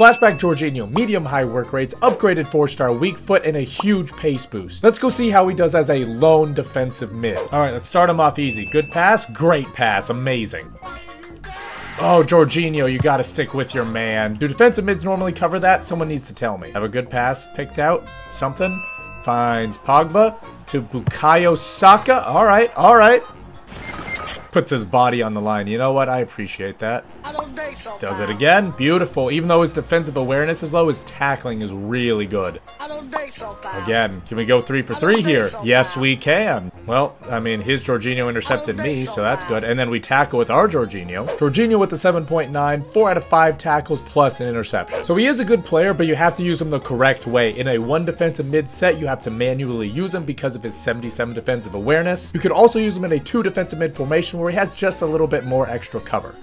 Flashback Jorginho, medium high work rates, upgraded 4-star weak foot, and a huge pace boost. Let's go see how he does as a lone defensive mid. Alright, let's start him off easy. Good pass, great pass, amazing. Oh, Jorginho, you gotta stick with your man. Do defensive mids normally cover that? Someone needs to tell me. Have a good pass picked out? Something? Finds Pogba to Bukayo Saka. Alright, alright. Puts his body on the line. You know what? I appreciate that. I so. Does it again. Beautiful. Even though his defensive awareness is low, his tackling is really good. I Again, can we go three for three here? so, Yes, we can. Well, I mean, his Jorginho intercepted me, so, so that's good. And then we tackle with our Jorginho. Jorginho with the 7.9, 4 out of 5 tackles plus an interception. So he is a good player, but you have to use him the correct way. In a one defensive mid set, you have to manually use him because of his 77 defensive awareness. You could also use him in a two defensive mid formation where he has just a little bit more extra cover.